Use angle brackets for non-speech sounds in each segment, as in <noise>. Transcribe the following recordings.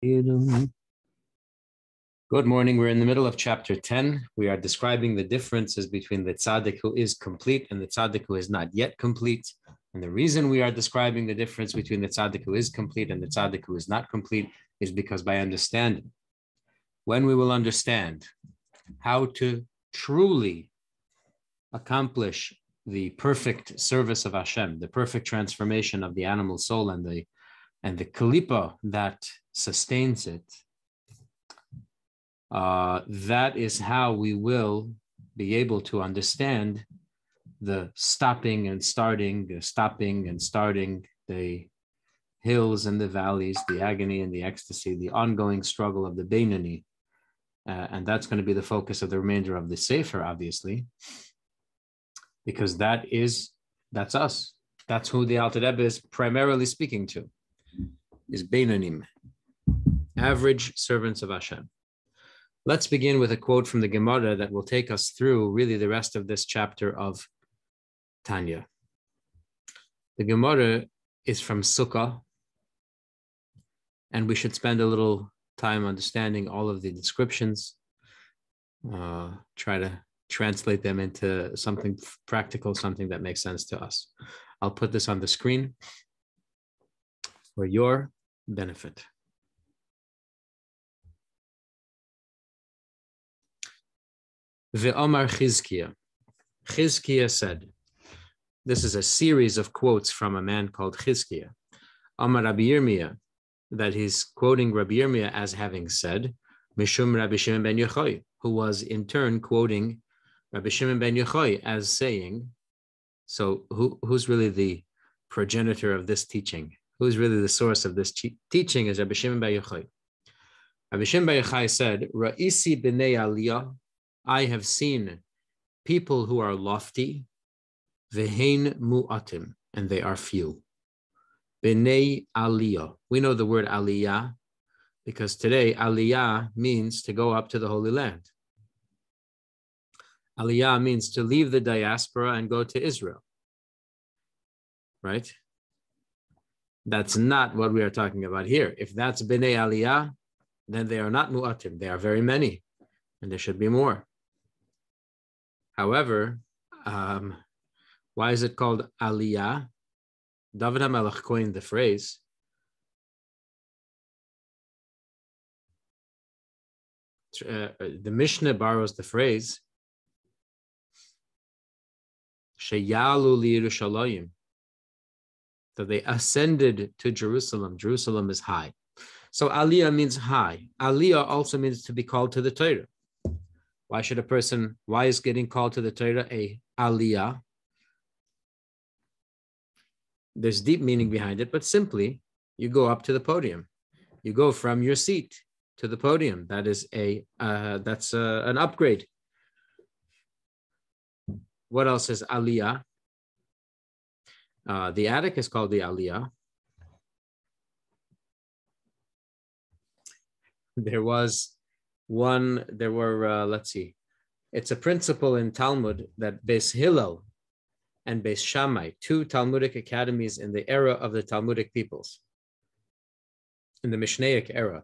Good morning. We're in the middle of chapter 10. We are describing the differences between the tzaddik who is complete and the tzaddik who is not yet complete. And the reason we are describing the difference between the tzaddik who is complete and the tzaddik who is not complete is because by understanding, when we will understand how to truly accomplish the perfect service of Hashem, the perfect transformation of the animal soul and the and the kalipa that sustains it, uh, that is how we will be able to understand the stopping and starting, the stopping and starting, the hills and the valleys, the agony and the ecstasy, the ongoing struggle of the Beinoni. Uh, and that's going to be the focus of the remainder of the Sefer, obviously, because that is, that's us. That's who the Alter Rebbe is primarily speaking to, is Beinonim, average servants of Hashem. Let's begin with a quote from the Gemara that will take us through really the rest of this chapter of Tanya. The Gemara is from Sukkah, and we should spend a little time understanding all of the descriptions, uh, try to translate them into something practical, something that makes sense to us. I'll put this on the screen for your benefit. Ve'omar Chizkiah. Chizkiah said, this is a series of quotes from a man called Chizkiah. Amar Rabbi that he's quoting Rabbi Yirmiyah as having said, Mishum Rabbi Shimon ben Yochai, who was in turn quoting Rabbi Shimon ben Yochai as saying, so who, who's really the progenitor of this teaching? Who's really the source of this teaching is Rabbi Shimon ben Yochai. Rabbi Shimon ben Yochai said, Ra'isi b'nei aliyah, I have seen people who are lofty, vehein mu'atim, and they are few. B'nei aliyah. We know the word aliyah because today aliyah means to go up to the Holy Land. Aliyah means to leave the diaspora and go to Israel. Right? That's not what we are talking about here. If that's B'nai Aliyah, then they are not Mu'atim. They are very many, and there should be more. However, um, why is it called Aliyah? David HaMelech coined the phrase. Uh, the Mishnah borrows the phrase that they ascended to Jerusalem. Jerusalem is high. So Aliyah means high. Aliyah also means to be called to the Torah. Why should a person, why is getting called to the Torah a Aliyah? There's deep meaning behind it, but simply you go up to the podium. You go from your seat to the podium. That is a uh, that's a, an upgrade. What else is aliyah? Uh, the attic is called the aliyah. <laughs> There was one, there were, uh, let's see, it's a principle in Talmud that Beis Hillel and Beis Shammai, two Talmudic academies in the era of the Talmudic peoples, in the Mishnaic era,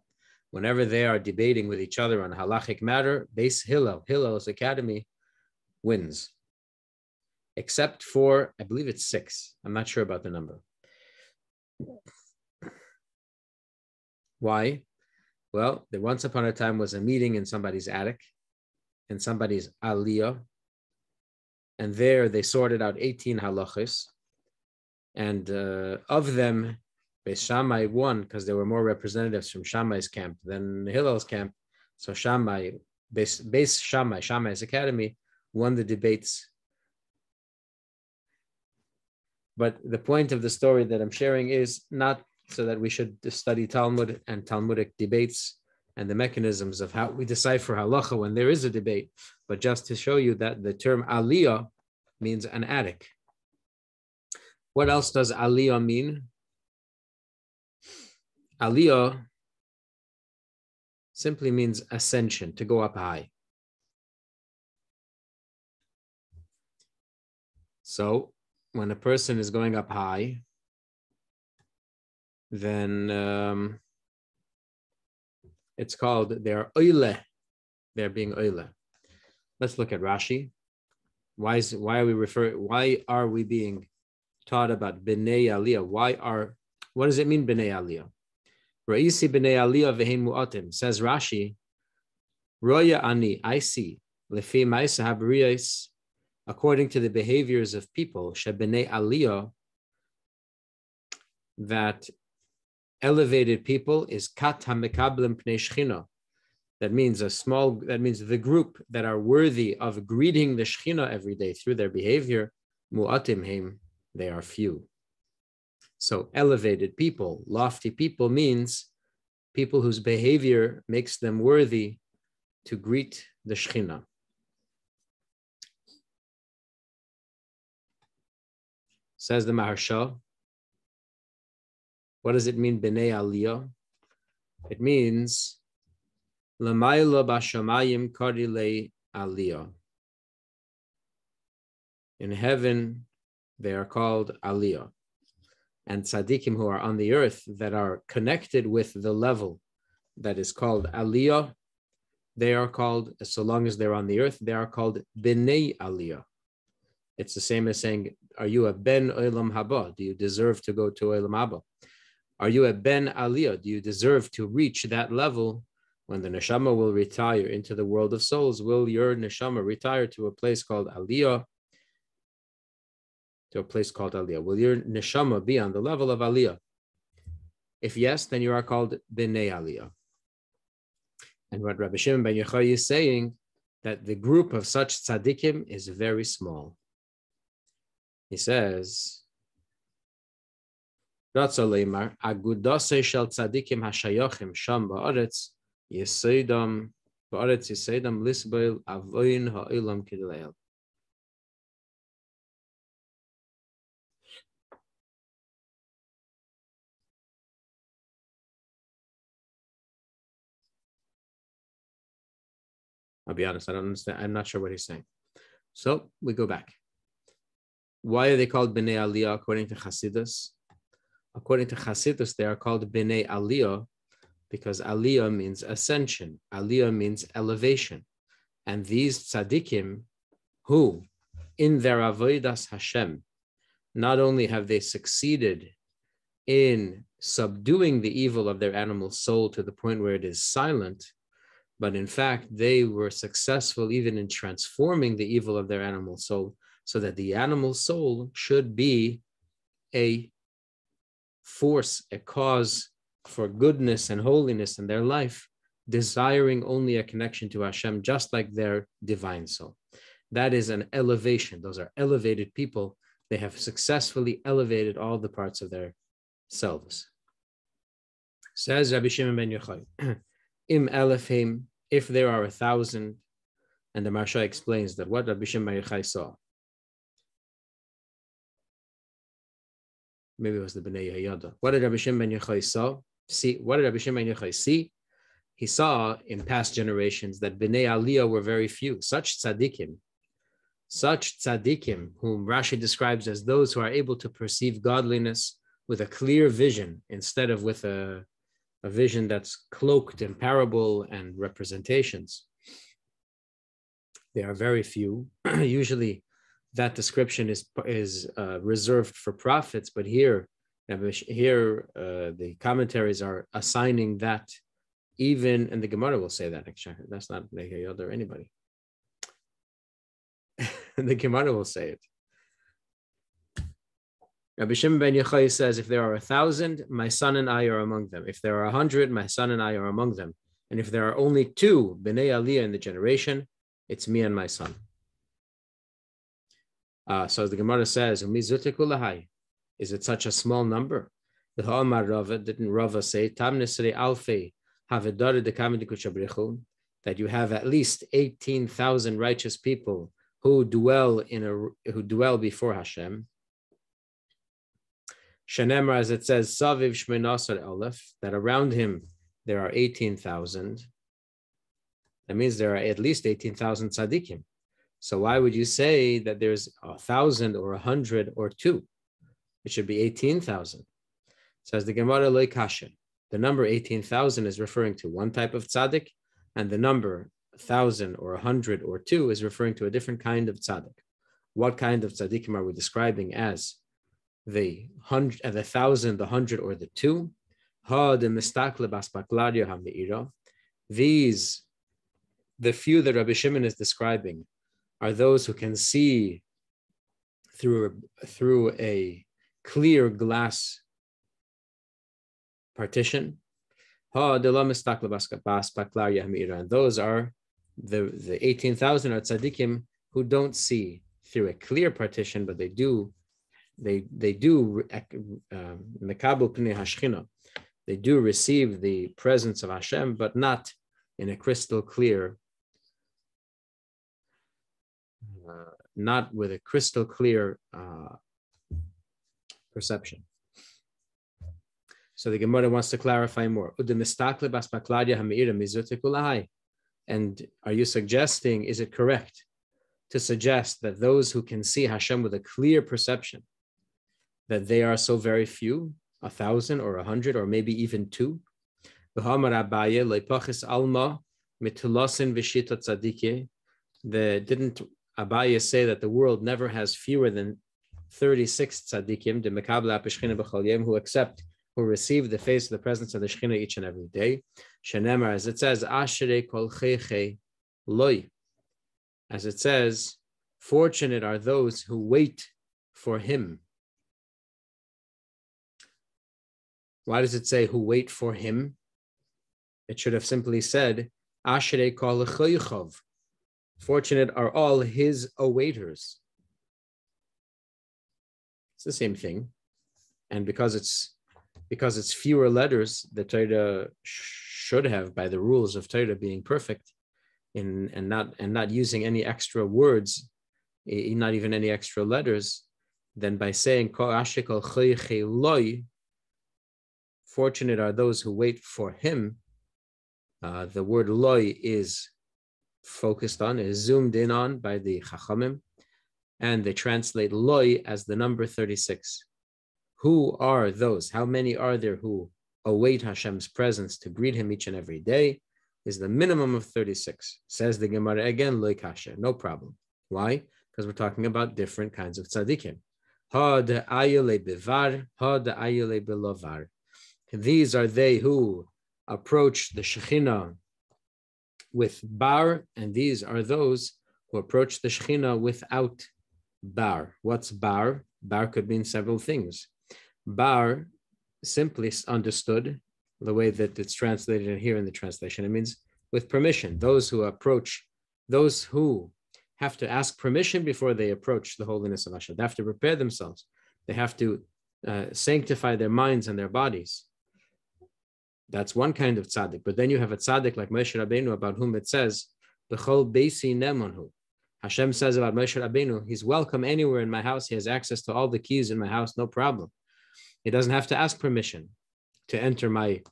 whenever they are debating with each other on halachic matter, Beis Hillel, Hillel's academy, wins except for, I believe it's six. I'm not sure about the number. Why? Well, there once upon a time was a meeting in somebody's attic, in somebody's aliyah, and there they sorted out 18 halachas, and uh, of them, Beis Shammai won because there were more representatives from Shammai's camp than Hillel's camp. So Shammai, Beis, Beis Shammai, Shammai's academy, won the debates. But the point of the story that I'm sharing is not so that we should study Talmud and Talmudic debates and the mechanisms of how we decipher halacha when there is a debate, but just to show you that the term aliyah means an attic. What else does aliyah mean? Aliyah simply means ascension, to go up high. So when a person is going up high, then um, It's called they're oile. They're being oile. Let's look at Rashi. Why is why are we refer why are we being taught about bnei aliyah? Why are what does it mean bnei aliyah? Ra'isi bnei aliyah vehem mu'atim says Rashi. Roya ani I see lefi ma'isa habriyas according to the behaviors of people shebnei aliyah that elevated people is kat hamekablim pnei shchina that means a small, that means the group that are worthy of greeting the Shekhinah every day through their behavior, mu'atim him, they are few. So elevated people, lofty people means people whose behavior makes them worthy to greet the Shekhinah. Says the Maharsha, what does it mean, B'nai Aliyah? It means Lamayla bashamayim karile aliyah. In heaven, they are called aliyah. And tzaddikim who are on the earth that are connected with the level that is called aliyah, they are called, so long as they're on the earth, they are called b'nei aliyah. It's the same as saying, are you a ben olam haba? Do you deserve to go to olam haba? Are you a ben aliyah? Do you deserve to reach that level when the neshama will retire into the world of souls, will your neshama retire to a place called aliyah? To a place called aliyah. Will your neshama be on the level of aliyah? If yes, then you are called bnei aliyah. And what Rabbi Shimon ben Yochai is saying that the group of such tzaddikim is very small. He says, agudase hashayochim sham ba'aretz Yesaydam, Ba'aretz Avoin Ha'ilam. I'll be honest, I don't understand. I'm not sure what he's saying. So we go back. Why are they called Bnei Aliyah according to Hasidus? According to Hasidus, they are called Bnei Aliyah because aliyah means ascension, aliyah means elevation. And these tzaddikim, who in their avodas Hashem, not only have they succeeded in subduing the evil of their animal soul to the point where it is silent, but in fact, they were successful even in transforming the evil of their animal soul so that the animal soul should be a force, a cause for goodness and holiness in their life, desiring only a connection to Hashem, just like their divine soul. That is an elevation. Those are elevated people. They have successfully elevated all the parts of their selves. Says Rabbi Shimon ben Yochai, <clears throat> Im elefim, if there are a thousand, and the Maharsha explains that what Rabbi Shimon ben Yochai saw. Maybe it was the Bnei Yehoyada. What did Rabbi Shimon ben Yochai saw? see what did Rabbi Shimon ben Yochai see? He saw in past generations that Bnei Aliyah were very few, such tzaddikim, such tzaddikim, whom Rashi describes as those who are able to perceive godliness with a clear vision instead of with a, a vision that's cloaked in parable and representations. They are very few. <clears throat> Usually, that description is is uh, reserved for prophets, but here here, uh, the commentaries are assigning that even, and the Gemara will say that, that's not Nehayod or anybody. <laughs> the Gemara will say it. Rabbi Shimon ben Yochai says, if there are a thousand, my son and I are among them. If there are a hundred, my son and I are among them. And if there are only two Bnei Aliyah in the generation, it's me and my son. Uh, so as the Gemara says, is it such a small number? The Ha'amar Rava, didn't Rava say, Tam Nisri Alfe, that you have at least 18,000 righteous people who dwell in a who dwell before Hashem. Shanemar, as it says, Saviv Shmenasar Elef, that around him there are 18,000. That means there are at least 18,000 tzaddikim. So why would you say that there's a thousand or a hundred or two? It should be 18,000. Says the Gemara Loy The number 18,000 is referring to one type of tzaddik, and the number 1,000 or a 100 or 2 is referring to a different kind of tzaddik. What kind of tzaddikim are we describing as the hundred, uh, the thousand, the hundred, or the two? These, the few that Rabbi Shimon is describing, are those who can see through a, through a clear glass partition. And those are the, the 18,000 are tzaddikim who don't see through a clear partition, but they do they they do um. They do receive the presence of Hashem, but not in a crystal clear, not with a crystal clear uh, perception. So the Gemara wants to clarify more. And are you suggesting, is it correct to suggest that those who can see Hashem with a clear perception, that they are so very few, a thousand or a hundred or maybe even two? The didn't Abaye say that the world never has fewer than 36 tzaddikim, who accept who receive the face of the presence of the Shekhinah each and every day. Shenemar, as it says, Ashere kol loy. As it says, fortunate are those who wait for him. Why does it say who wait for him? It should have simply said, Ashere kol Fortunate are all his awaiters. It's the same thing. And because it's because it's fewer letters, the Torah should have, by the rules of Torah being perfect, in and not and not using any extra words, not even any extra letters, then by saying fortunate are those who wait for him. Uh, the word loy is focused on, is zoomed in on by the Chachamim, and they translate loy as the number 36. Who are those? How many are there who await Hashem's presence to greet him each and every day? Is the minimum of 36. Says the Gemara again, loikasha, no problem. Why? Because we're talking about different kinds of tzaddikim. These are they who approach the Shekhinah with bar, and these are those who approach the Shekhinah without bar. What's bar? Bar could mean several things. Bar, simply understood, the way that it's translated here in the translation, it means with permission. Those who approach, those who have to ask permission before they approach the holiness of Hashem. They have to prepare themselves. They have to uh, sanctify their minds and their bodies. That's one kind of tzaddik. But then you have a tzaddik like Moshe Rabbeinu, about whom it says, "B'chol beisi nemonhu." Hashem says about Moshe Rabbeinu, he's welcome anywhere in my house. He has access to all the keys in my house, no problem. He doesn't have to ask permission to enter my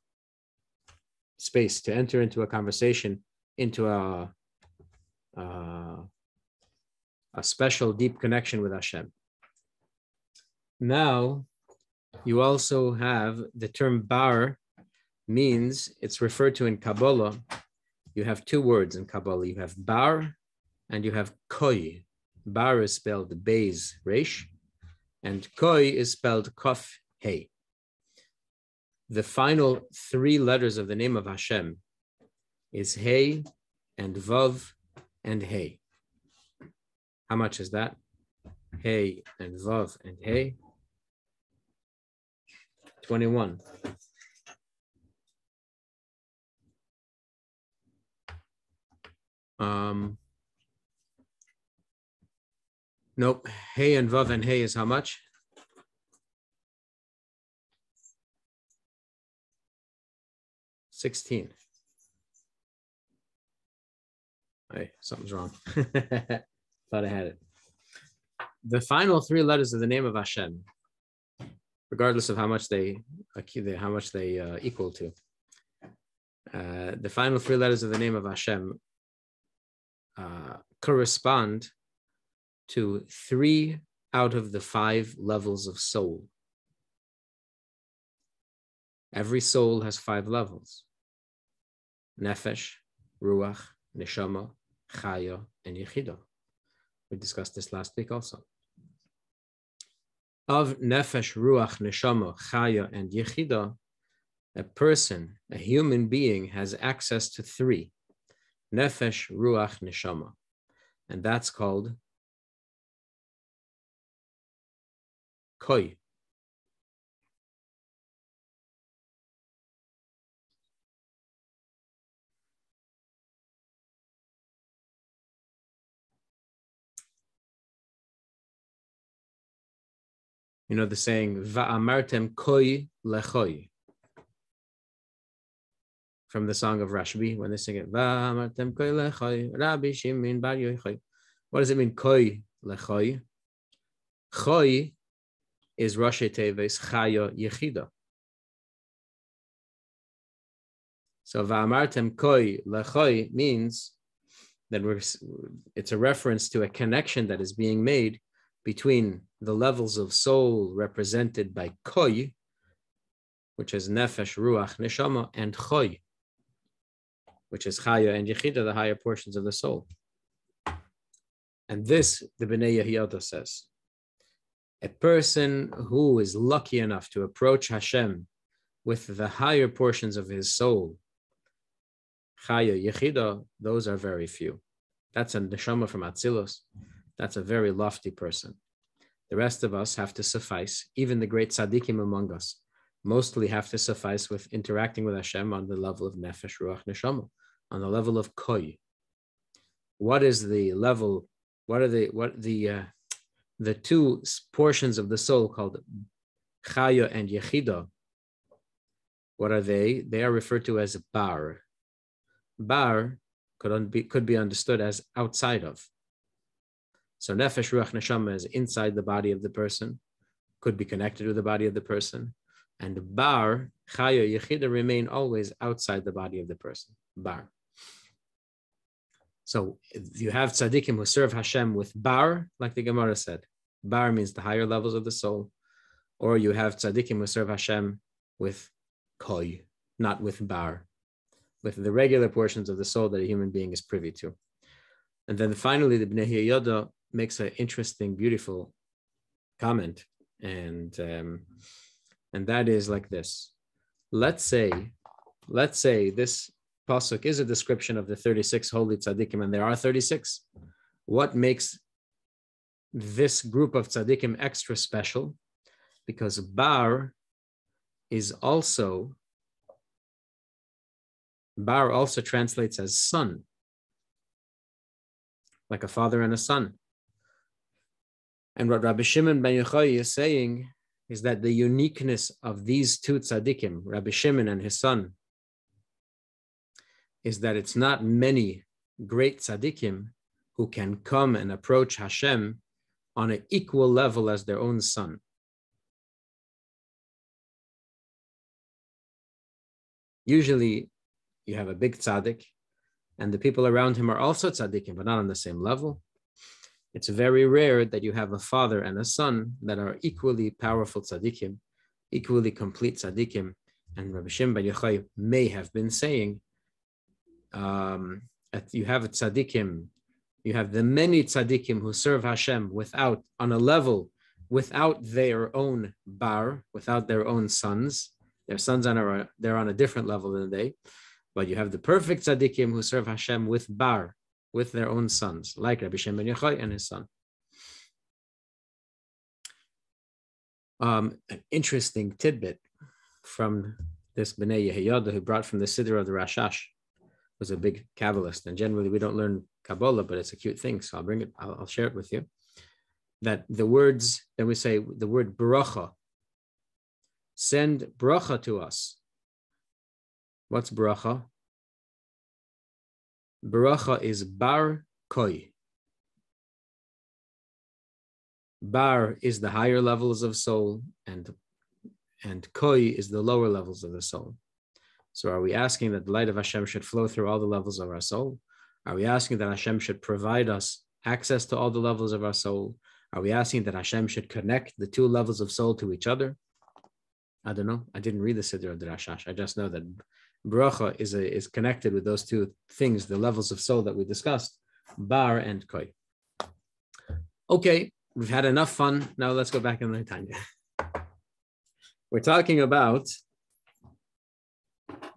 space, to enter into a conversation, into a, a, a special deep connection with Hashem. Now, you also have the term bar means it's referred to in Kabbalah. You have two words in Kabbalah. You have bar and you have koi. Bar is spelled Beis Resh, and koi is spelled Kof Hey. The final three letters of the name of Hashem is Hey and Vav and Hey. How much is that? Hey and Vav and Hey. 21. Um, nope. Hey and Vav and Hey is how much? 16. Hey, something's wrong. <laughs> Thought I had it. The final three letters of the name of Hashem, regardless of how much they how much they uh, equal to. Uh, the final three letters of the name of Hashem uh, correspond to three out of the five levels of soul. Every soul has five levels Nefesh, Ruach, Neshama, Chaya, and Yechida. We discussed this last week also. Of Nefesh, Ruach, Neshama, Chaya, and Yechida, a person, a human being, has access to three Nefesh, Ruach, Neshama. And that's called Koi. You know the saying, Va'amartem koi lechoi. From the song of Rashbi, when they sing it, Rabbi. What does it mean, koi lechoi? Choi is Rashi Teves Chaya Yechida. So Va'amartem koi lechoi means that we're, it's a reference to a connection that is being made between the levels of soul represented by koi, which is nefesh, ruach, neshama, and choy, which is chaya and yechida, the higher portions of the soul. And this, the Bnei Yehoyada says, a person who is lucky enough to approach Hashem with the higher portions of his soul, chaya, yechida, those are very few. That's a neshama from Atzilus. That's a very lofty person. The rest of us have to suffice, even the great tzaddikim among us, mostly have to suffice with interacting with Hashem on the level of nefesh, ruach, neshama, on the level of koi. What is the level? What are the what the uh, the two portions of the soul called chaya and yechida? What are they? They are referred to as bar. Bar could be, could be understood as outside of. So nefesh, ruach, neshama is inside the body of the person, could be connected with the body of the person. And bar, chaya, yechida remain always outside the body of the person. Bar. So you have tzaddikim who serve Hashem with bar, like the Gemara said. Bar means the higher levels of the soul. Or you have tzaddikim who serve Hashem with koi, not with bar, with the regular portions of the soul that a human being is privy to. And then finally, the Bnei Yehoyada makes an interesting, beautiful comment, and um, and that is like this. Let's say, let's say this pasuk is a description of the 36 holy tzaddikim, and there are 36. What makes this group of tzaddikim extra special? Because bar is also bar also translates as son, like a father and a son. And what Rabbi Shimon ben Yochai is saying is that the uniqueness of these two tzaddikim, Rabbi Shimon and his son, is that it's not many great tzaddikim who can come and approach Hashem on an equal level as their own son. Usually, you have a big tzaddik, and the people around him are also tzaddikim, but not on the same level it's very rare that you have a father and a son that are equally powerful tzaddikim, equally complete tzaddikim. And Rabbi Shimon Yochai may have been saying, um, you have a tzaddikim, you have the many tzaddikim who serve Hashem without, on a level, without their own bar, without their own sons. Their sons are they're on a different level than they, but you have the perfect tzaddikim who serve Hashem with bar, with their own sons, like Rabbi Shem ben Yochai and his son. Um, an interesting tidbit from this Bnei Yehoyada who brought from the Siddur of the Rashash was a big Kabbalist. And generally we don't learn Kabbalah, but it's a cute thing. So I'll bring it, I'll, I'll share it with you. That the words, that we say the word bracha, send bracha to us. What's bracha? Baracha is bar koi. Bar is the higher levels of soul, and and koi is the lower levels of the soul. So, are we asking that the light of Hashem should flow through all the levels of our soul? Are we asking that Hashem should provide us access to all the levels of our soul? Are we asking that Hashem should connect the two levels of soul to each other? I don't know. I didn't read the Siddur of the Rashash. I just know that bracha is is connected with those two things, the levels of soul that we discussed, bar and koi. Okay, we've had enough fun. Now let's go back in the time. <laughs> We're talking about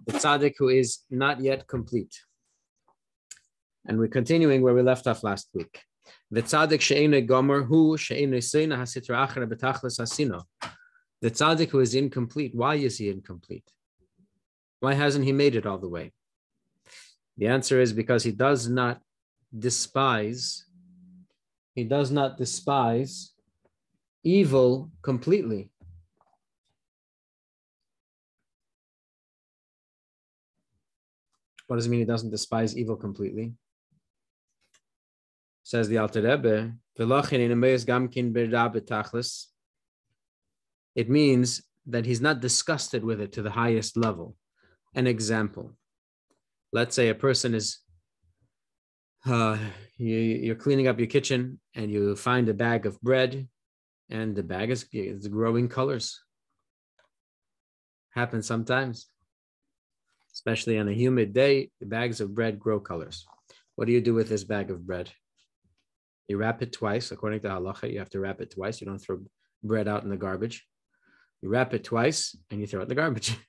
the tzaddik who is not yet complete. And we're continuing where we left off last week. The tzaddik she'ene gomer hu she'ene seina hasitra achra betachlis hasino. The tzaddik who is incomplete, why is he incomplete? Why hasn't he made it all the way? The answer is because he does not despise, he does not despise evil completely. What does it mean he doesn't despise evil completely? Says the Alter Rebbe, it means that he's not disgusted with it to the highest level. An example. Let's say a person is uh, you, you're cleaning up your kitchen and you find a bag of bread and the bag is, is growing colors. Happens sometimes especially on a humid day, the bags of bread grow colors. What do you do with this bag of bread? You wrap it twice. According to halacha, you have to wrap it twice. You don't throw bread out in the garbage. You wrap it twice and you throw it in the garbage. <laughs>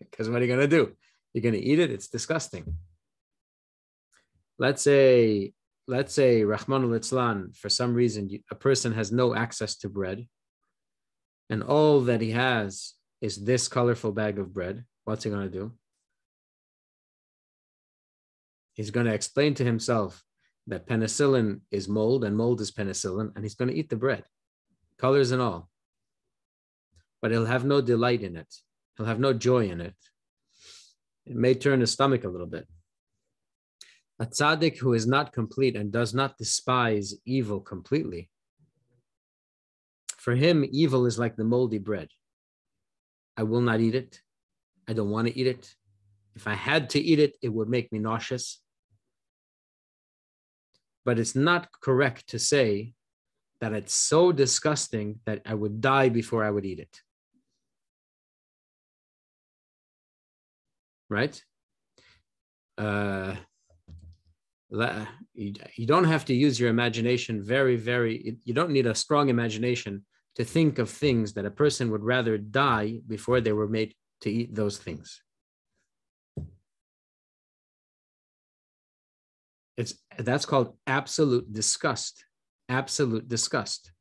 Because what are you going to do? You're going to eat it. It's disgusting. Let's say, let's say Rahman al for some reason, a person has no access to bread, and all that he has is this colorful bag of bread. What's he going to do? He's going to explain to himself that penicillin is mold and mold is penicillin, and he's going to eat the bread, colors and all. But he'll have no delight in it. He'll have no joy in it. It may turn his stomach a little bit. A tzaddik who is not complete and does not despise evil completely, for him, evil is like the moldy bread. I will not eat it. I don't want to eat it. If I had to eat it, it would make me nauseous but it's not correct to say that it's so disgusting that I would die before I would eat it. Right? Uh, you don't have to use your imagination very, very, you don't need a strong imagination to think of things that a person would rather die before they were made to eat those things. It's that's called absolute disgust. Absolute disgust.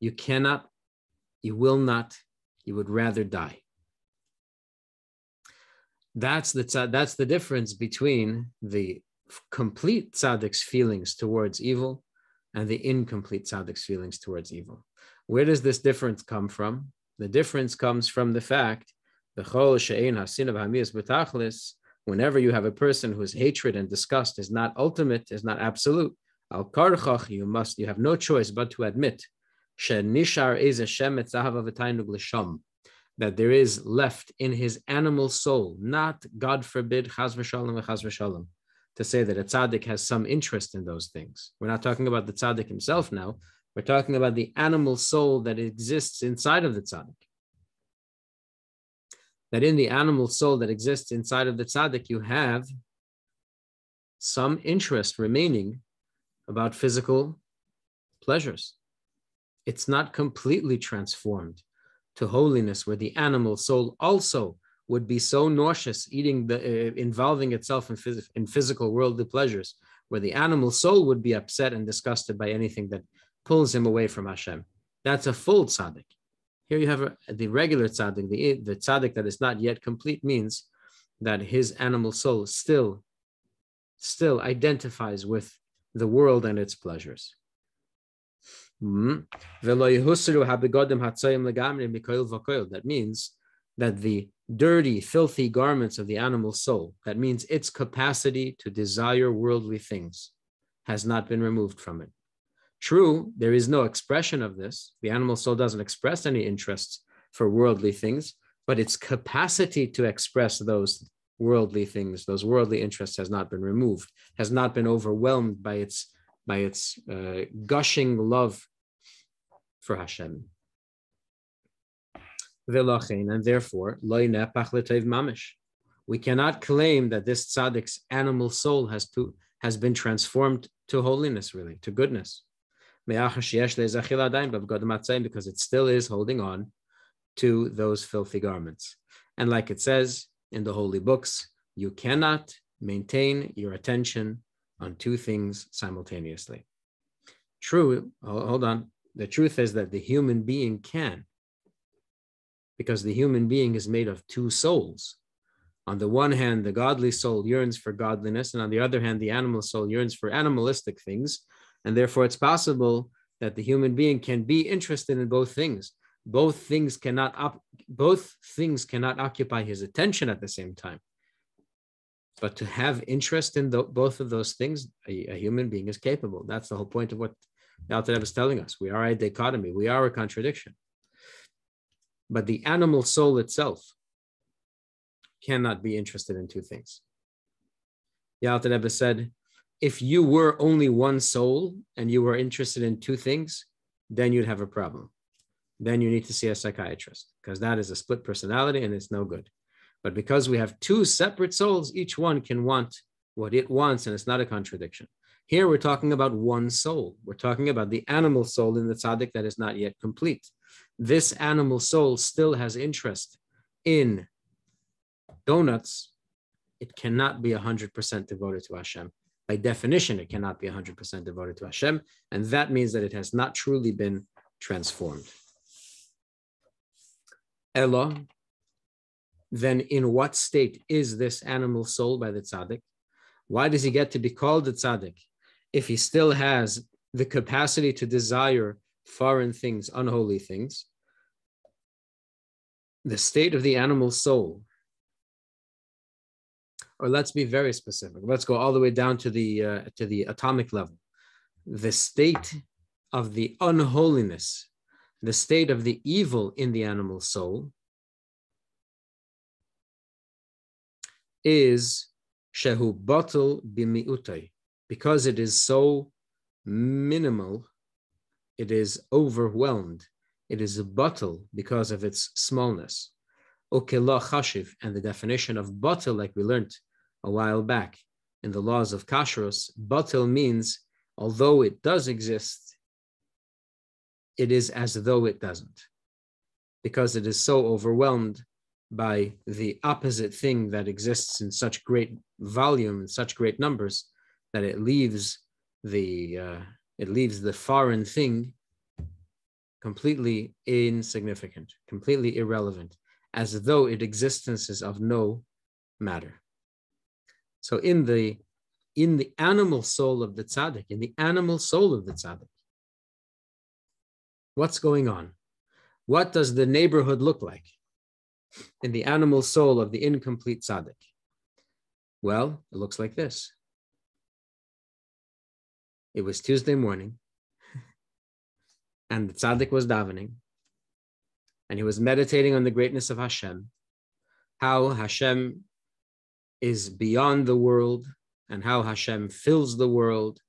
You cannot, you will not, you would rather die. That's the that's the difference between the complete tzaddik's feelings towards evil and the incomplete tzaddik's feelings towards evil. Where does this difference come from? The difference comes from the fact the chol she'ein hasin of hamias betachlis whenever you have a person whose hatred and disgust is not ultimate, is not absolute, al karchach, you must, you have no choice but to admit shenishar is Hashem lisham, that there is left in his animal soul, not God forbid, chaz v'shalom chaz v'shalom, to say that a tzaddik has some interest in those things. We're not talking about the tzaddik himself now. We're talking about the animal soul that exists inside of the tzaddik that in the animal soul that exists inside of the tzaddik, you have some interest remaining about physical pleasures. It's not completely transformed to holiness, where the animal soul also would be so nauseous, eating the uh, involving itself in, phys- in physical worldly pleasures, where the animal soul would be upset and disgusted by anything that pulls him away from Hashem. That's a full tzaddik. Here you have the regular tzaddik, the, the tzaddik that is not yet complete means that his animal soul still, still identifies with the world and its pleasures. Mm-hmm. That means that the dirty, filthy garments of the animal soul, that means its capacity to desire worldly things, has not been removed from it. True, there is no expression of this. The animal soul doesn't express any interests for worldly things, but its capacity to express those worldly things, those worldly interests, has not been removed, has not been overwhelmed by its by its uh, gushing love for Hashem. and therefore, mamish. We cannot claim that this tzaddik's animal soul has to has been transformed to holiness, really, to goodness. Because it still is holding on to those filthy garments. And like it says in the holy books, you cannot maintain your attention on two things simultaneously. True, hold on. The truth is that the human being can, because the human being is made of two souls. On the one hand, the godly soul yearns for godliness, and on the other hand, the animal soul yearns for animalistic things. And therefore, it's possible that the human being can be interested in both things. Both things cannot op- both things cannot occupy his attention at the same time. But to have interest in the, both of those things, a, a, human being is capable. That's the whole point of what Alter is telling us. We are a dichotomy. We are a contradiction. But the animal soul itself cannot be interested in two things. Alter said, if you were only one soul and you were interested in two things, then you'd have a problem. Then you need to see a psychiatrist because that is a split personality and it's no good. But because we have two separate souls, each one can want what it wants and it's not a contradiction. Here we're talking about one soul. We're talking about the animal soul in the tzaddik that is not yet complete. This animal soul still has interest in donuts. It cannot be 100% devoted to Hashem by definition, it cannot be 100% devoted to Hashem, and that means that it has not truly been transformed. Ella, then in what state is this animal soul by the tzaddik? Why does he get to be called the tzaddik if he still has the capacity to desire foreign things, unholy things? The state of the animal soul or let's be very specific. Let's go all the way down to the uh, to the atomic level. The state of the unholiness, the state of the evil in the animal soul is shehu batel bimiutai, because it is so minimal, it is overwhelmed. It is a batel because of its smallness. Okela chashiv, and the definition of batel, like we learned a while back in the laws of kashrus, batil means although it does exist, it is as though it doesn't, because it is so overwhelmed by the opposite thing that exists in such great volume and such great numbers that it leaves the uh, it leaves the foreign thing completely insignificant, completely irrelevant, as though its existence is of no matter. So in the in the animal soul of the tzaddik, in the animal soul of the tzaddik, what's going on? What does the neighborhood look like in the animal soul of the incomplete tzaddik? Well, it looks like this. It was Tuesday morning, and the tzaddik was davening, and he was meditating on the greatness of Hashem, how Hashem is beyond the world and how Hashem fills the world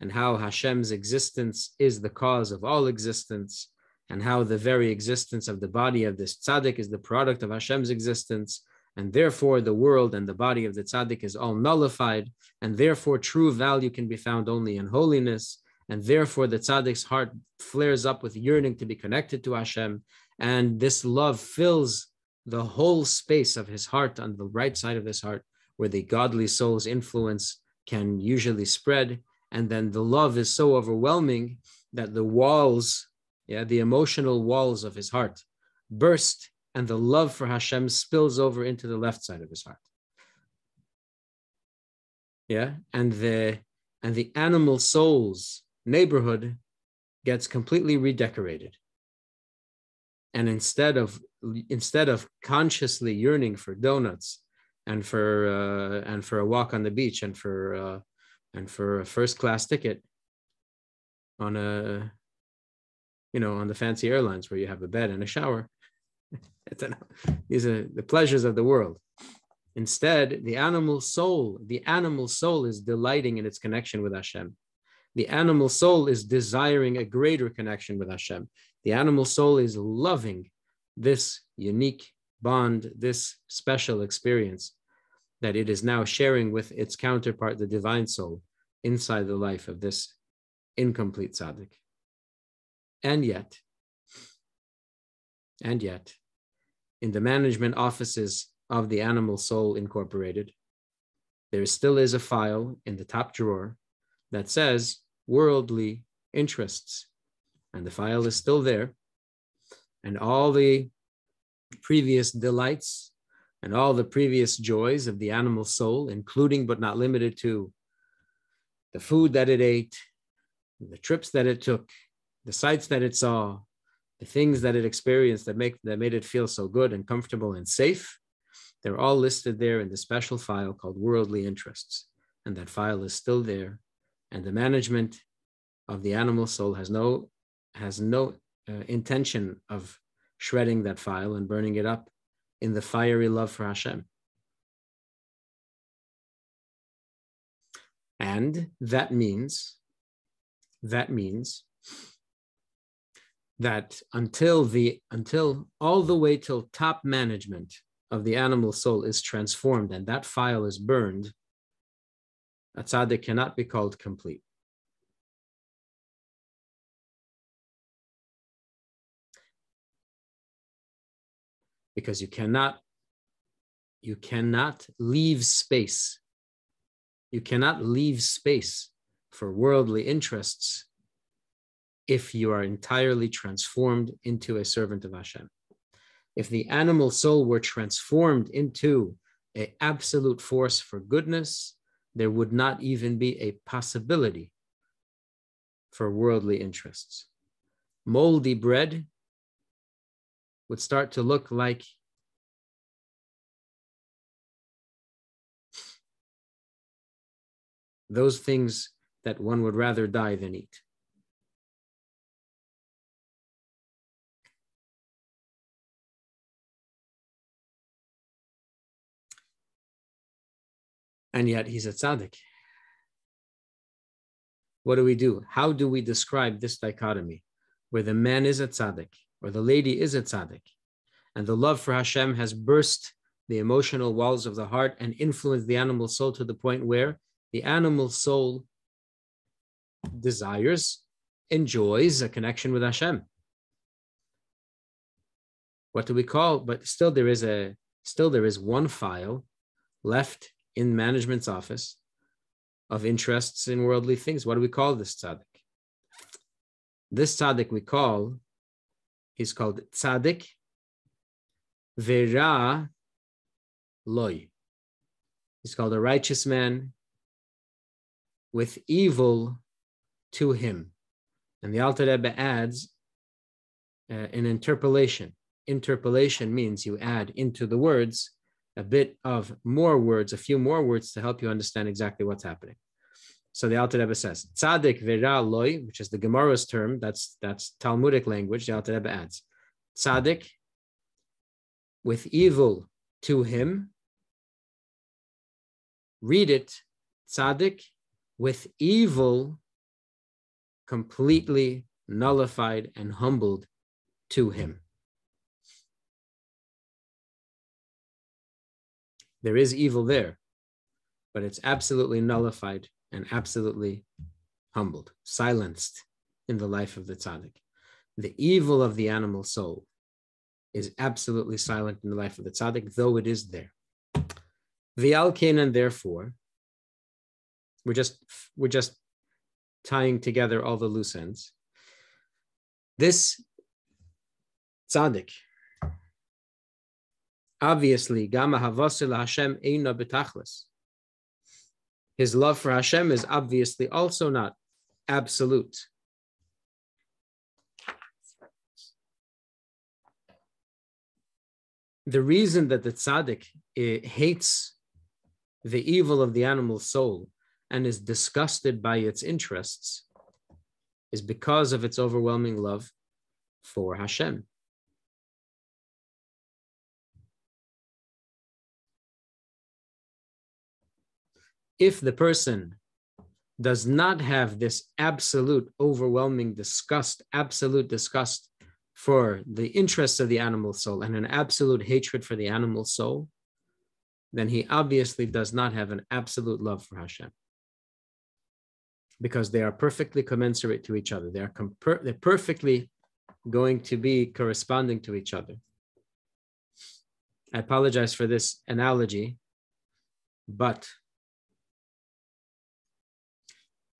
and how Hashem's existence is the cause of all existence and how the very existence of the body of this tzaddik is the product of Hashem's existence and therefore the world and the body of the tzaddik is all nullified and therefore true value can be found only in holiness and therefore the tzaddik's heart flares up with yearning to be connected to Hashem and this love fills the whole space of his heart on the right side of his heart, where the godly soul's influence can usually spread. And then the love is so overwhelming that the walls, yeah, the emotional walls of his heart burst, and the love for Hashem spills over into the left side of his heart. Yeah, and the and the animal soul's neighborhood gets completely redecorated. And instead of instead of consciously yearning for donuts and for uh, and for a walk on the beach and for uh, and for a first class ticket on a you know on the fancy airlines where you have a bed and a shower <laughs> these are the pleasures of the world. Instead the animal soul the animal soul is delighting in its connection with hashem. The animal soul is desiring a greater connection with hashem. The animal soul is loving this unique bond, this special experience that it is now sharing with its counterpart, the divine soul, inside the life of this incomplete tzaddik. And yet, and yet, in the management offices of the Animal Soul Incorporated, there still is a file in the top drawer that says worldly interests. And the file is still there. And all the previous delights and all the previous joys of the animal soul, including but not limited to the food that it ate, the trips that it took, the sights that it saw, the things that it experienced that make that made it feel so good and comfortable and safe, they're all listed there in the special file called worldly interests. And that file is still there. And the management of the animal soul has no has no uh, intention of shredding that file and burning it up in the fiery love for Hashem. And that means, that means that until the until all the way till top management of the animal soul is transformed and that file is burned, a tzaddik cannot be called complete. Because you cannot, you cannot leave space. You cannot leave space for worldly interests if you are entirely transformed into a servant of Hashem. If the animal soul were transformed into an absolute force for goodness, there would not even be a possibility for worldly interests. Moldy bread would start to look like those things that one would rather die than eat. and yet he's a tzaddik. What do we do? How do we describe this dichotomy where the man is a tzaddik or the lady is a tzaddik and the love for Hashem has burst the emotional walls of the heart and influenced the animal soul to the point where the animal soul desires, enjoys a connection with Hashem. What do we call? But still, there is a still there is one file left in management's office of interests in worldly things. What do we call this tzaddik? This tzaddik we call, he's called tzaddik vera loy. He's called a righteous man with evil to him. And the Alter Rebbe adds uh, an interpolation. Interpolation means you add into the words a bit of more words, a few more words to help you understand exactly what's happening. So the Alter Rebbe says, "Tzadik vera loy," which is the Gemara's term. That's that's Talmudic language. The Alter Rebbe adds, "Tzadik with evil to him." Read it, tzaddik with evil completely nullified and humbled to him. There is evil there, but it's absolutely nullified and absolutely humbled, silenced in the life of the tzaddik. The evil of the animal soul is absolutely silent in the life of the tzaddik, though it is there. The alkin, and therefore, we're just we're just tying together all the loose ends. This tzaddik Obviously, Gama Havasil Hashem Eina Betachlis. His love for Hashem is obviously also not absolute. The reason that the tzaddik eh, hates the evil of the animal soul and is disgusted by its interests is because of its overwhelming love for Hashem. If the person does not have this absolute overwhelming disgust, absolute disgust for the interests of the animal soul and an absolute hatred for the animal soul, then he obviously does not have an absolute love for Hashem. Because they are perfectly commensurate to each other. They are comper- they're perfectly going to be corresponding to each other. I apologize for this analogy, but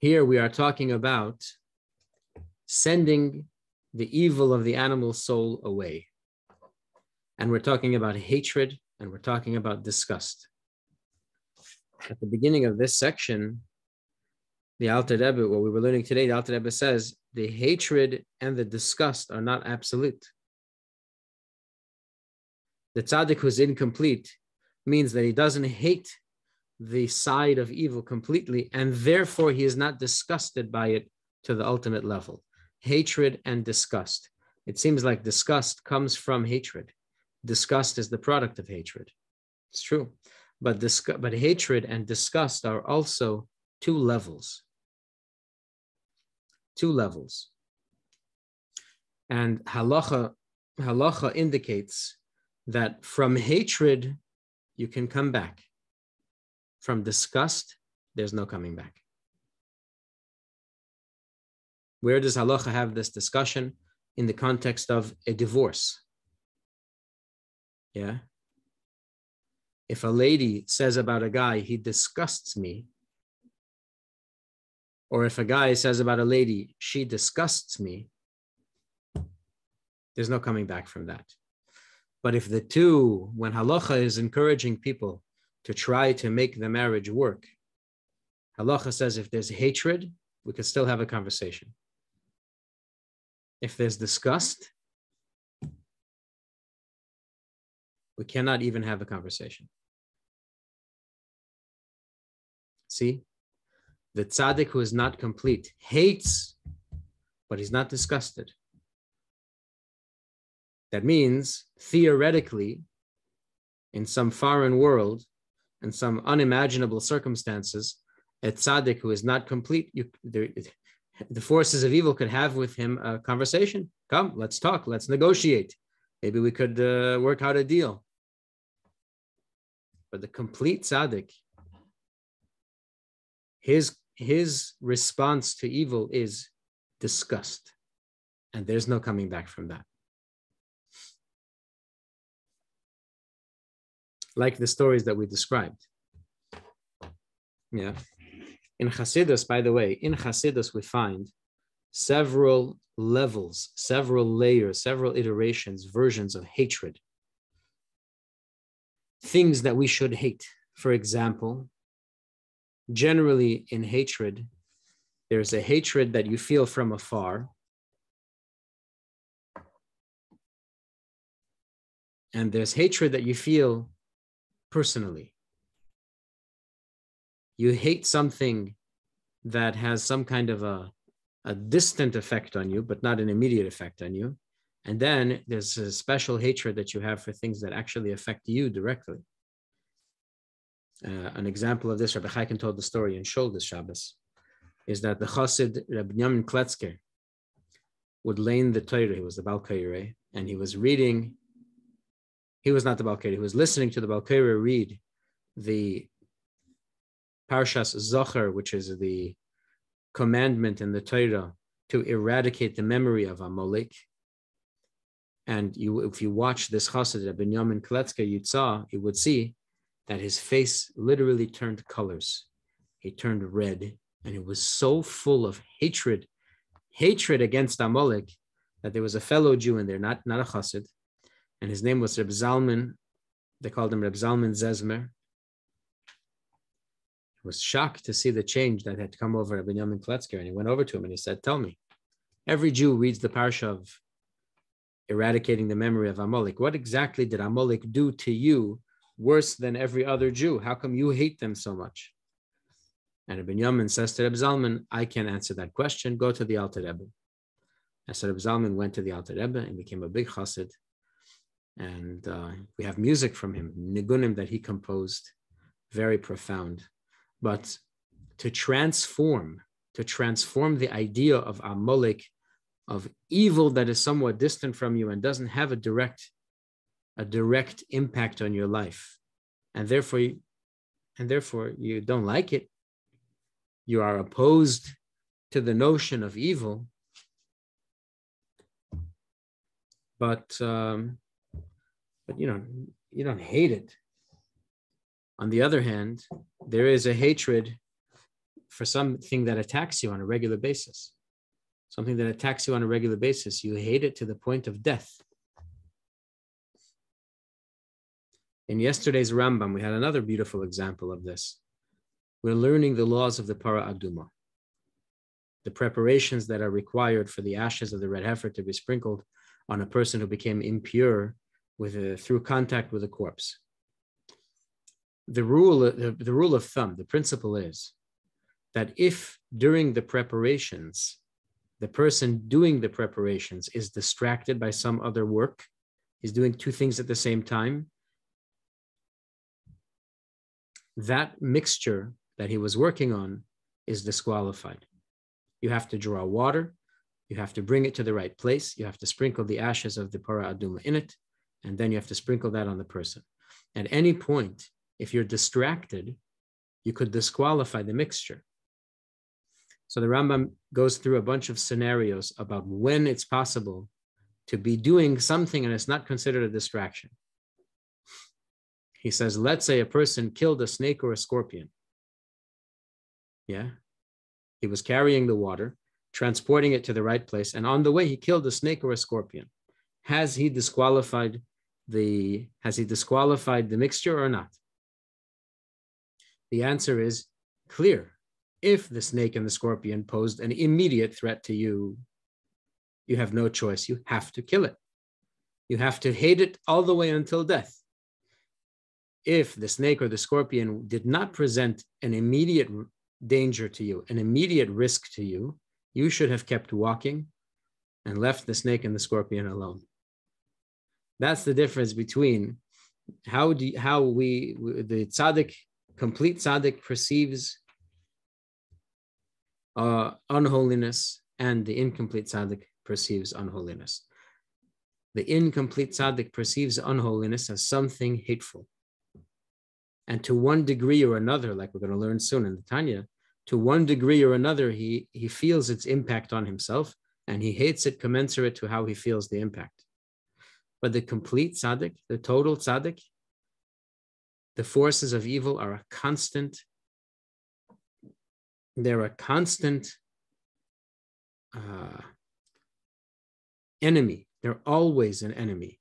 here we are talking about sending the evil of the animal soul away. And we're talking about hatred and we're talking about disgust. At the beginning of this section, the Alter Rebbe, what we were learning today, the Alter Rebbe says the hatred and the disgust are not absolute. The tzaddik who's incomplete means that he doesn't hate the side of evil completely, and therefore he is not disgusted by it to the ultimate level hatred and disgust. It seems like disgust comes from hatred. Disgust is the product of hatred. It's true. But, disg- but hatred and disgust are also two levels. Two levels. And halacha, halacha indicates that from hatred, you can come back. From disgust, there's no coming back. Where does halacha have this discussion? In the context of a divorce. Yeah. If a lady says about a guy, he disgusts me, or if a guy says about a lady, she disgusts me, there's no coming back from that. But if the two, when halacha is encouraging people to try to make the marriage work, halacha says if there's hatred, we can still have a conversation. If there's disgust, we cannot even have a conversation. See, the tzaddik who is not complete hates, but he's not disgusted. That means, theoretically, in some foreign world, in some unimaginable circumstances, a tzaddik who is not complete, you, the forces of evil could have with him a conversation. Come, let's talk, let's negotiate. Maybe we could uh, work out a deal. But the complete tzaddik, his, his response to evil is disgust. And there's no coming back from that. Like the stories that we described. Yeah. In Hasidus, by the way, in Hasidus, we find several levels, several layers, several iterations, versions of hatred. Things that we should hate. For example, generally in hatred, there's a hatred that you feel from afar. And there's hatred that you feel personally you hate something that has some kind of a, a distant effect on you, but not an immediate effect on you. And then there's a special hatred that you have for things that actually affect you directly. Uh, an example of this, Rabbi Chaikin told the story in Shul this Shabbos, is that the Chassid Rabbi Yamin Kletzker would lay in the Torah. He was the Baal Koreh, and he was reading. He was not the Baal Koreh. He was listening to the Baal Koreh read the Parshas Zachor, which is the commandment in the Torah to eradicate the memory of Amalek. And you, if you watch this chassid of Binyamin Kletzka Yitzah, you would saw, you would see that his face literally turned colors. He turned red, and it was so full of hatred, hatred against Amalek, that there was a fellow Jew in there, not, not a chassid, and his name was Reb Zalman. They called him Reb Zalman Zezmer was shocked to see the change that had come over Benjamin Kletzker. And he went over to him and he said, Tell me, every Jew reads the parsha of eradicating the memory of Amalek. What exactly did Amalek do to you worse than every other Jew? How come you hate them so much? And Benjamin says to Reb Zalman, I can't answer that question. Go to the Alter Rebbe. And so Reb Zalman went to the Alter Rebbe and became a big chassid. And uh, we have music from him, nigunim that he composed, very profound. But to transform, to transform the idea of Amalek of evil that is somewhat distant from you and doesn't have a direct a direct impact on your life and therefore you, and therefore you don't like it you are opposed to the notion of evil but um, but you know you don't hate it. On the other hand there is a hatred for something that attacks you on a regular basis. Something that attacks you on a regular basis you hate it to the point of death. In yesterday's Rambam, we had another beautiful example of this. We're learning the laws of the para aduma, the preparations that are required for the ashes of the red heifer to be sprinkled on a person who became impure with a, through contact with a corpse. The rule, the, the rule of thumb, the principle is that if during the preparations, the person doing the preparations is distracted by some other work, he's doing two things at the same time, that mixture that he was working on is disqualified. You have to draw water, you have to bring it to the right place, you have to sprinkle the ashes of the para aduma in it, and then you have to sprinkle that on the person. At any point, if you're distracted, you could disqualify the mixture. So the Rambam goes through a bunch of scenarios about when it's possible to be doing something and it's not considered a distraction. He says, let's say a person killed a snake or a scorpion. Yeah. He was carrying the water, transporting it to the right place, and on the way he killed a snake or a scorpion. Has he disqualified the has he disqualified the mixture or not? The answer is clear. If the snake and the scorpion posed an immediate threat to you, you have no choice. You have to kill it. You have to hate it all the way until death if the snake or the scorpion did not present an immediate danger to you, an immediate risk to you, you should have kept walking and left the snake and the scorpion alone. That's the difference between how do how we the tzaddik, complete tzaddik perceives uh, unholiness, and the incomplete tzaddik perceives unholiness. The incomplete tzaddik perceives unholiness as something hateful. And to one degree or another, like we're going to learn soon in the Tanya, to one degree or another, he, he feels its impact on himself and he hates it commensurate to how he feels the impact. But the complete tzaddik, the total tzaddik, the forces of evil are a constant, they're a constant uh, enemy. They're always an enemy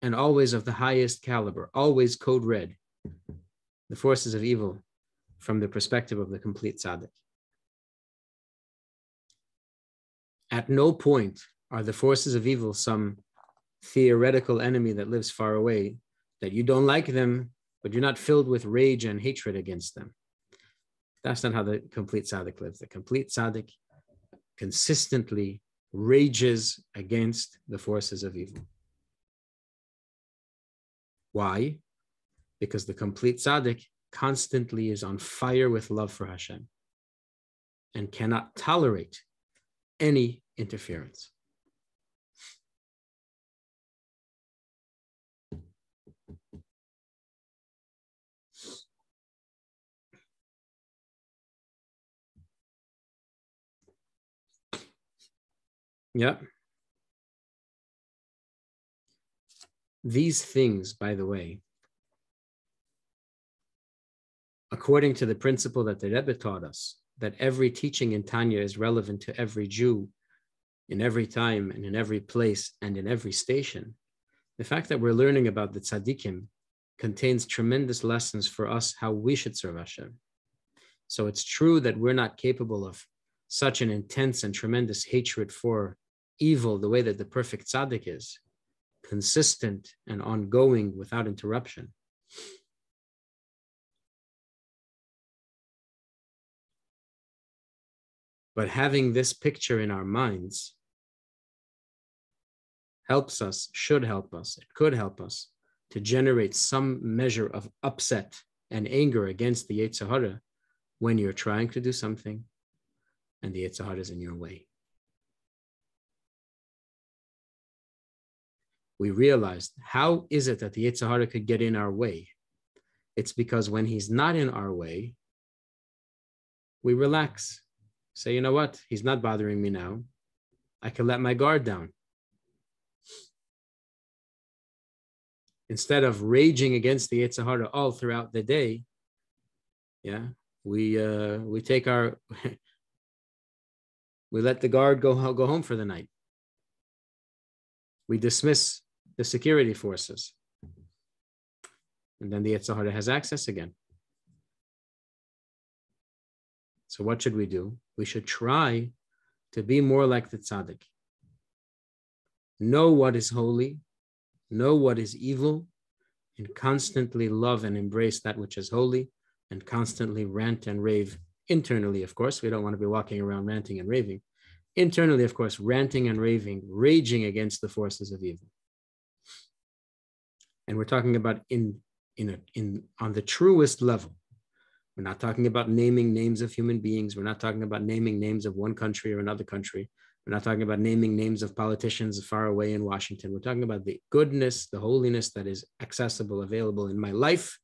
and always of the highest caliber, always code red the forces of evil from the perspective of the complete tzaddik. At no point are the forces of evil some theoretical enemy that lives far away, that you don't like them, but you're not filled with rage and hatred against them. That's not how the complete tzaddik lives. The complete tzaddik consistently rages against the forces of evil. Why? because the complete tzaddik constantly is on fire with love for Hashem and cannot tolerate any interference. Yeah. These things, by the way, according to the principle that the Rebbe taught us, that every teaching in Tanya is relevant to every Jew in every time and in every place and in every station, the fact that we're learning about the tzaddikim contains tremendous lessons for us how we should serve Hashem. So it's true that we're not capable of such an intense and tremendous hatred for evil the way that the perfect tzaddik is, consistent and ongoing without interruption. But having this picture in our minds helps us, should help us, it could help us to generate some measure of upset and anger against the Yetzer Hara when you're trying to do something and the Yetzer Hara is in your way. We realized how is it that the Yetzer Hara could get in our way? It's because when he's not in our way, we relax. Say, you know what? He's not bothering me now. I can let my guard down. Instead of raging against the Yetzer Hara all throughout the day, yeah, we uh, we take our <laughs> we let the guard go go home for the night. We dismiss the security forces, and then the Yetzer Hara has access again. So what should we do? We should try to be more like the tzaddik. Know what is holy, know what is evil, and constantly love and embrace that which is holy, and constantly rant and rave internally, of course. We don't want to be walking around ranting and raving. Internally, of course, ranting and raving, raging against the forces of evil. And we're talking about in in a, in on the truest level we're not talking about naming names of human beings. We're not talking about naming names of one country or another country. We're not talking about naming names of politicians far away in Washington. We're talking about the goodness, the holiness that is accessible, available in my life,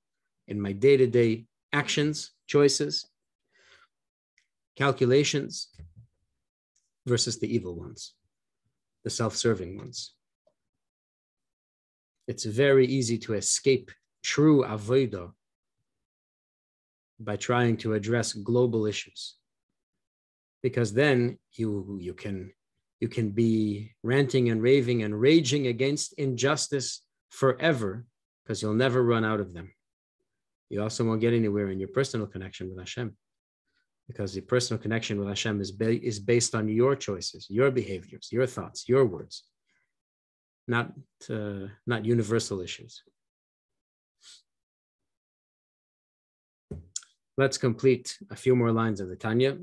in my day to day actions, choices, calculations versus the evil ones, the self serving ones. It's very easy to escape true avodah by trying to address global issues. Because then you you can you can be ranting and raving and raging against injustice forever because you'll never run out of them. You also won't get anywhere in your personal connection with hashem because the personal connection with hashem is, ba- is based on your choices your behaviors your thoughts your words not uh, not universal issues Let's complete a few more lines of the Tanya,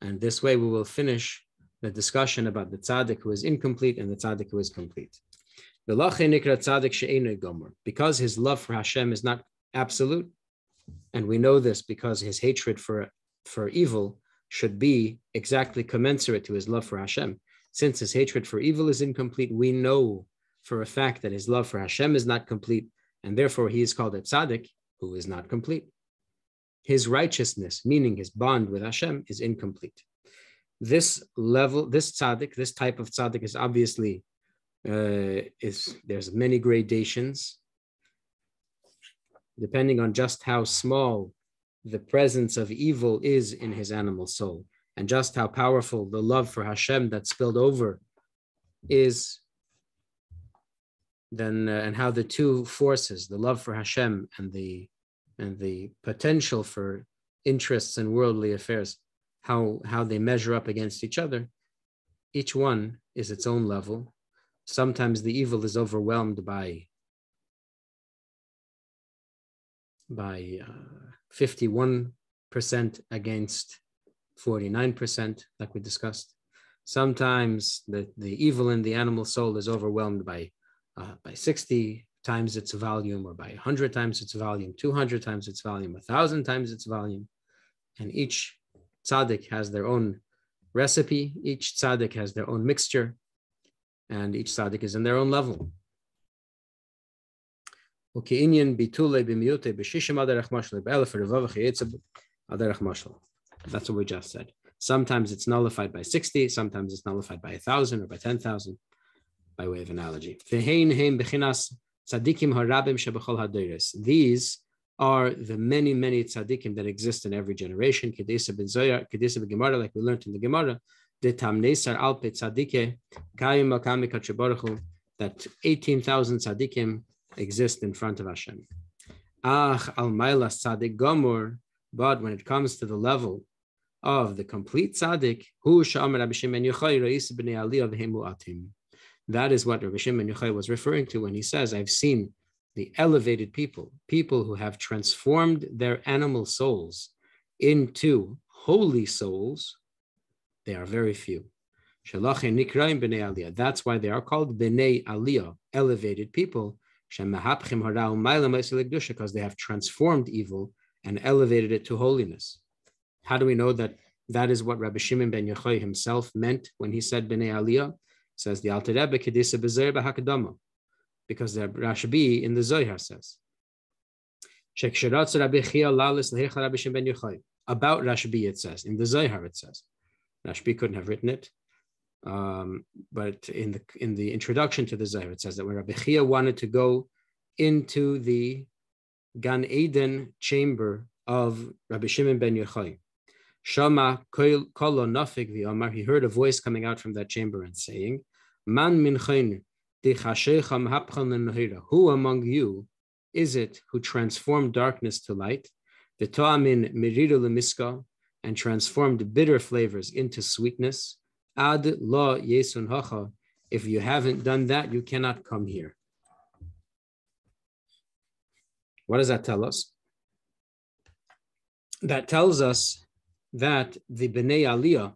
and this way we will finish the discussion about the tzaddik who is incomplete and the tzaddik who is complete. Because his love for Hashem is not absolute, and we know this because his hatred for, for evil should be exactly commensurate to his love for Hashem. Since his hatred for evil is incomplete, we know for a fact that his love for Hashem is not complete, and therefore he is called a tzaddik who is not complete his righteousness, meaning his bond with Hashem, is incomplete. This level, this tzaddik, this type of tzaddik is obviously uh, is there's many gradations depending on just how small the presence of evil is in his animal soul and just how powerful the love for Hashem that spilled over is then uh, and how the two forces the love for Hashem and the and the potential for interests and worldly affairs, how, how they measure up against each other, each one is its own level. Sometimes the evil is overwhelmed by, by uh, 51% against 49%, like we discussed. Sometimes the, the evil in the animal soul is overwhelmed by, uh, by 60 times its volume or by 100 times its volume, 200 times its volume, 1,000 times its volume. And each tzaddik has their own recipe, each tzaddik has their own mixture, and each tzaddik is in their own level. That's what we just said. Sometimes it's nullified by 60, sometimes it's nullified by 1,000 or by 10,000, by way of analogy. These are the many, many tzaddikim that exist in every generation. Kedesa ben Zoyar, Kedesa ben Gemara, like we learned in the Gemara, de tamnesar alpe tzaddike, kayim makami that 18,000 tzaddikim exist in front of Hashem. Ach al mailas tzaddik gomor, but when it comes to the level of the complete tzaddik, hu sha'amar Rabbi Shimon Yochai reis b'nei aliyah v'hemu atim. That is what Rabbi Shimon Yochai was referring to when he says, I've seen the elevated people, people who have transformed their animal souls into holy souls. They are very few. That's why they are called Bnei Aliyah, elevated people, because they have transformed evil and elevated it to holiness. How do we know that that is what Rabbi Shimon ben Yochai himself meant when he said Bnei Aliyah? Says the Alter Rebbe Kedisa Bezer B'Hakadama. because the Rashbi in the Zohar says. About Rashbi, it says. In the Zohar, it says. Rashbi couldn't have written it. Um, but in the in the introduction to the Zohar, it says that when Rabbi Chia wanted to go into the Gan Eden chamber of Rabbi Shimon ben Yochai, Shama kolo nafik v'amar, he heard a voice coming out from that chamber and saying, Man min who among you is it who transformed darkness to light, the to'amin miridu lemiska, and transformed bitter flavors into sweetness? Ad lo yesun hacha. If you haven't done that, you cannot come here. What does that tell us? That tells us that the Bnei Aliyah,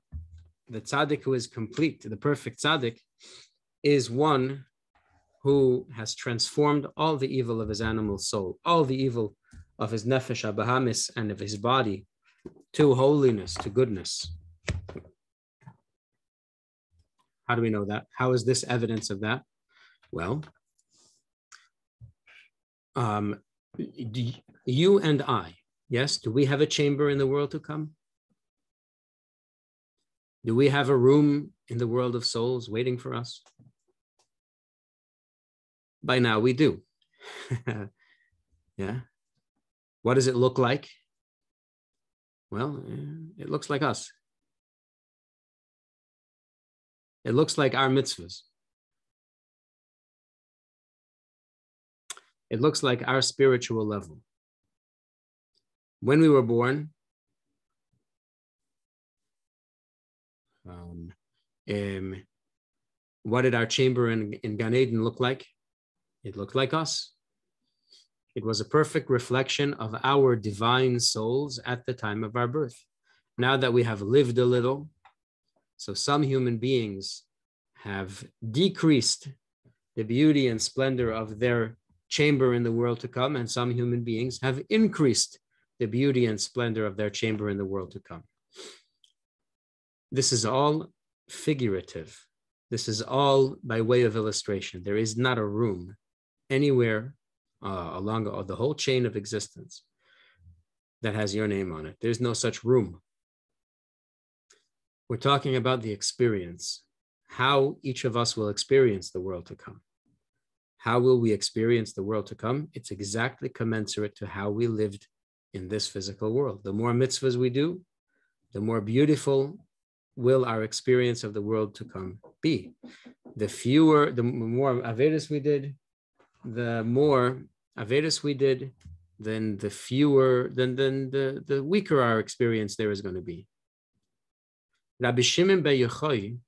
the tzaddik who is complete, the perfect tzaddik, is one who has transformed all the evil of his animal soul, all the evil of his nefesh habahamis and of his body to holiness, to goodness. How do we know that? How is this evidence of that? Well, um, you and I, yes, do we have a chamber in the world to come? Do we have a room in the world of souls waiting for us? By now we do. <laughs> yeah. What does it look like? Well, it looks like us. It looks like our mitzvahs. It looks like our spiritual level. When we were born, um, what did our chamber in, in Gan Eden look like? It looked like us. It was a perfect reflection of our divine souls at the time of our birth. Now that we have lived a little, so some human beings have decreased the beauty and splendor of their chamber in the world to come, and some human beings have increased the beauty and splendor of their chamber in the world to come. This is all figurative. This is all by way of illustration. There is not a room anywhere uh, along the whole chain of existence that has your name on it. There's no such room. We're talking about the experience, how each of us will experience the world to come. How will we experience the world to come? It's exactly commensurate to how we lived in this physical world. The more mitzvahs we do, the more beautiful will our experience of the world to come be. The fewer, the more Avedis we did, the more Avedis we did, then the fewer, then, then the, the weaker our experience there is going to be. Rabbi Shimon Bar Yochai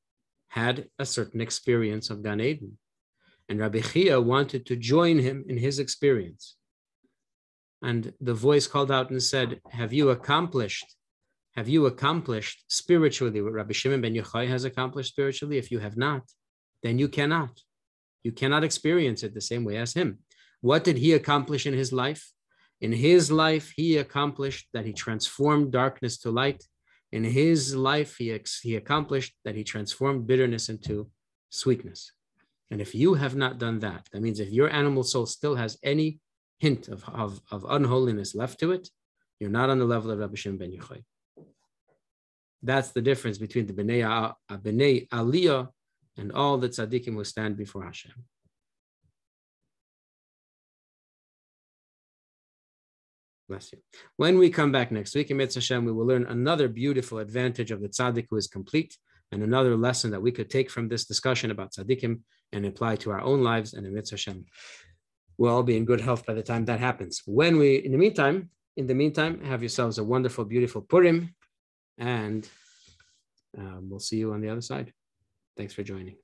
had a certain experience of Gan Eden, and Rabbi Chia wanted to join him in his experience. And the voice called out and said, Have you accomplished have you accomplished spiritually what Rabbi Shimon ben Yochai has accomplished spiritually? If you have not, then you cannot. You cannot experience it the same way as him. What did he accomplish in his life? In his life, he accomplished that he transformed darkness to light. In his life, he, ex- he accomplished that he transformed bitterness into sweetness. And if you have not done that, that means if your animal soul still has any hint of, of, of unholiness left to it, you're not on the level of Rabbi Shimon ben Yochai. That's the difference between the Bnei, uh, Bnei Aliyah and all the tzaddikim who stand before Hashem. Bless you. When we come back next week in yirtzeh Hashem, we will learn another beautiful advantage of the tzaddik who is complete and another lesson that we could take from this discussion about tzaddikim and apply to our own lives and in yirtzeh Hashem. We'll all be in good health by the time that happens. When we, in the meantime, in the meantime, have yourselves a wonderful, beautiful Purim and um, we'll see you on the other side. Thanks for joining.